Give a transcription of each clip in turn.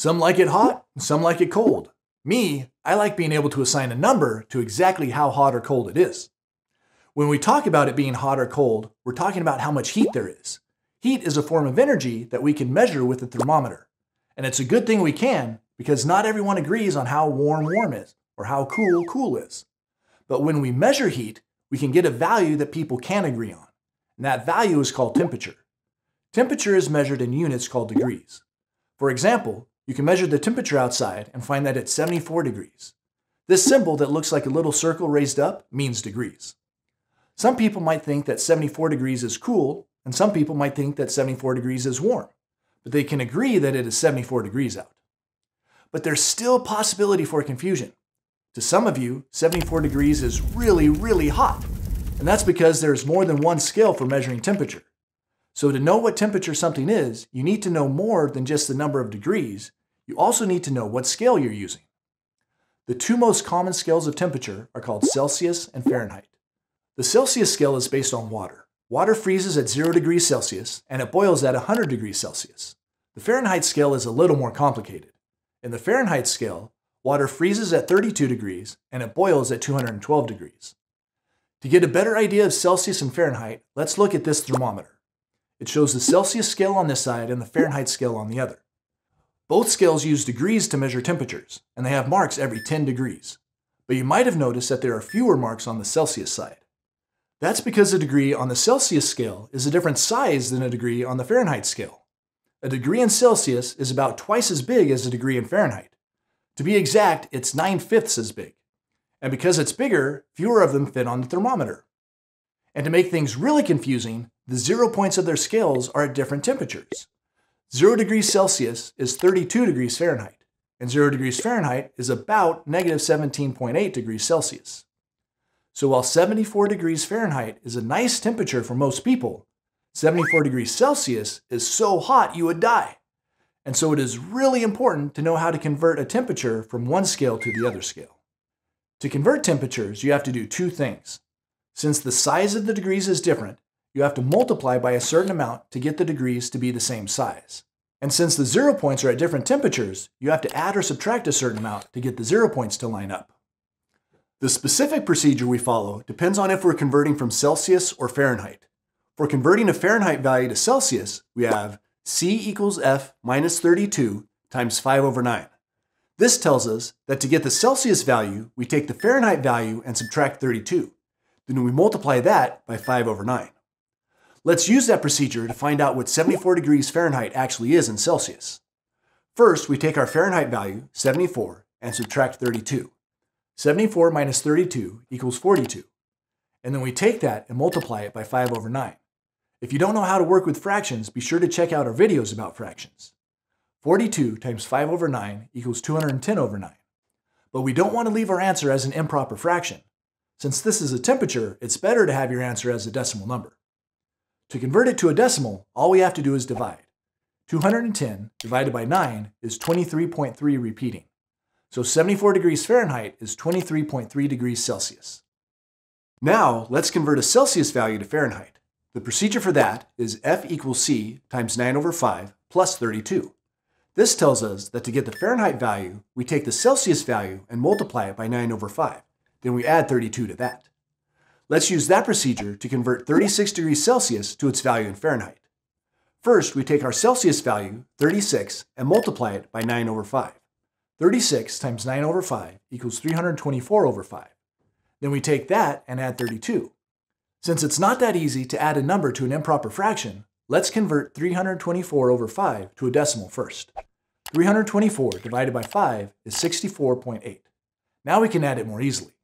Some like it hot, and some like it cold. Me, I like being able to assign a number to exactly how hot or cold it is. When we talk about it being hot or cold, we're talking about how much heat there is. Heat is a form of energy that we can measure with a thermometer. And it's a good thing we can because not everyone agrees on how warm warm is or how cool cool is. But when we measure heat, we can get a value that people can agree on. And that value is called temperature. Temperature is measured in units called degrees. For example, you can measure the temperature outside and find that it's 74 degrees. This symbol that looks like a little circle raised up means degrees. Some people might think that 74 degrees is cool, and some people might think that 74 degrees is warm, but they can agree that it is 74 degrees out. But there's still possibility for confusion. To some of you, 74 degrees is really, really hot, and that's because there's more than one scale for measuring temperature. So to know what temperature something is, you need to know more than just the number of degrees, you also need to know what scale you're using. The two most common scales of temperature are called Celsius and Fahrenheit. The Celsius scale is based on water. Water freezes at 0 degrees Celsius and it boils at 100 degrees Celsius. The Fahrenheit scale is a little more complicated. In the Fahrenheit scale, water freezes at 32 degrees and it boils at 212 degrees. To get a better idea of Celsius and Fahrenheit, let's look at this thermometer. It shows the Celsius scale on this side and the Fahrenheit scale on the other. Both scales use degrees to measure temperatures, and they have marks every 10 degrees. But you might have noticed that there are fewer marks on the Celsius side. That's because a degree on the Celsius scale is a different size than a degree on the Fahrenheit scale. A degree in Celsius is about twice as big as a degree in Fahrenheit. To be exact, it's 9 fifths as big. And because it's bigger, fewer of them fit on the thermometer. And to make things really confusing, the zero points of their scales are at different temperatures. 0 degrees Celsius is 32 degrees Fahrenheit, and 0 degrees Fahrenheit is about negative 17.8 degrees Celsius. So while 74 degrees Fahrenheit is a nice temperature for most people, 74 degrees Celsius is so hot you would die. And so it is really important to know how to convert a temperature from one scale to the other scale. To convert temperatures, you have to do two things. Since the size of the degrees is different, you have to multiply by a certain amount to get the degrees to be the same size. And since the zero points are at different temperatures, you have to add or subtract a certain amount to get the zero points to line up. The specific procedure we follow depends on if we're converting from Celsius or Fahrenheit. For converting a Fahrenheit value to Celsius, we have C equals F minus 32 times 5 over 9. This tells us that to get the Celsius value, we take the Fahrenheit value and subtract 32. Then we multiply that by 5 over 9. Let's use that procedure to find out what 74 degrees Fahrenheit actually is in Celsius. First, we take our Fahrenheit value, 74, and subtract 32. 74 minus 32 equals 42. And then we take that and multiply it by 5 over 9. If you don't know how to work with fractions, be sure to check out our videos about fractions. 42 times 5 over 9 equals 210 over 9. But we don't want to leave our answer as an improper fraction. Since this is a temperature, it's better to have your answer as a decimal number. To convert it to a decimal, all we have to do is divide. 210 divided by 9 is 23.3 repeating. So 74 degrees Fahrenheit is 23.3 degrees Celsius. Now, let's convert a Celsius value to Fahrenheit. The procedure for that is F equals C times 9 over 5 plus 32. This tells us that to get the Fahrenheit value, we take the Celsius value and multiply it by 9 over 5. Then we add 32 to that. Let's use that procedure to convert 36 degrees Celsius to its value in Fahrenheit. First, we take our Celsius value, 36, and multiply it by 9 over 5. 36 times 9 over 5 equals 324 over 5. Then we take that and add 32. Since it's not that easy to add a number to an improper fraction, let's convert 324 over 5 to a decimal first. 324 divided by 5 is 64.8. Now we can add it more easily.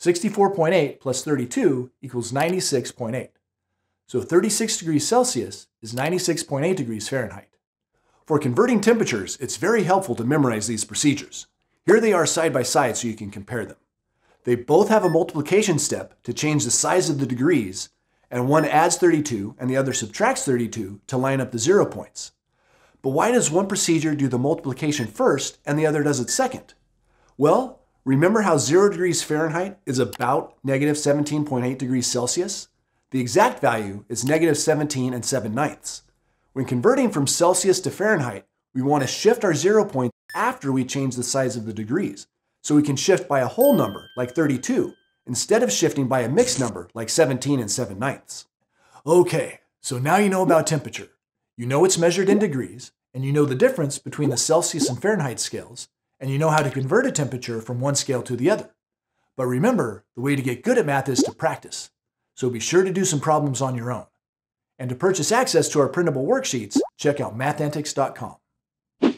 64.8 plus 32 equals 96.8. So 36 degrees Celsius is 96.8 degrees Fahrenheit. For converting temperatures, it's very helpful to memorize these procedures. Here they are side by side so you can compare them. They both have a multiplication step to change the size of the degrees, and one adds 32 and the other subtracts 32 to line up the zero points. But why does one procedure do the multiplication first and the other does it second? Well, remember how 0 degrees Fahrenheit is about negative 17.8 degrees Celsius? The exact value is negative 17 and 7 ninths. When converting from Celsius to Fahrenheit, we want to shift our zero point after we change the size of the degrees, so we can shift by a whole number, like 32, instead of shifting by a mixed number, like 17 and 7 ninths. Okay, so now you know about temperature. You know it's measured in degrees, and you know the difference between the Celsius and Fahrenheit scales, and you know how to convert a temperature from one scale to the other. But remember, the way to get good at math is to practice. So be sure to do some problems on your own. And to purchase access to our printable worksheets, check out mathantics.com.